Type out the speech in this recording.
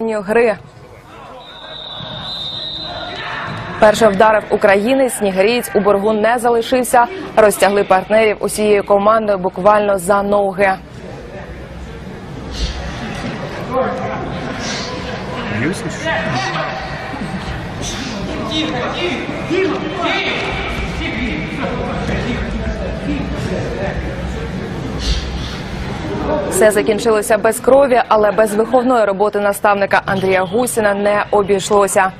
гри. Перший вдарив України. Снігирієць у боргу не залишився. Розтягли партнерів усією командою буквально за ноги. Все закінчилося без крові, але без виховної роботи наставника Андрія Гусіна не обійшлося.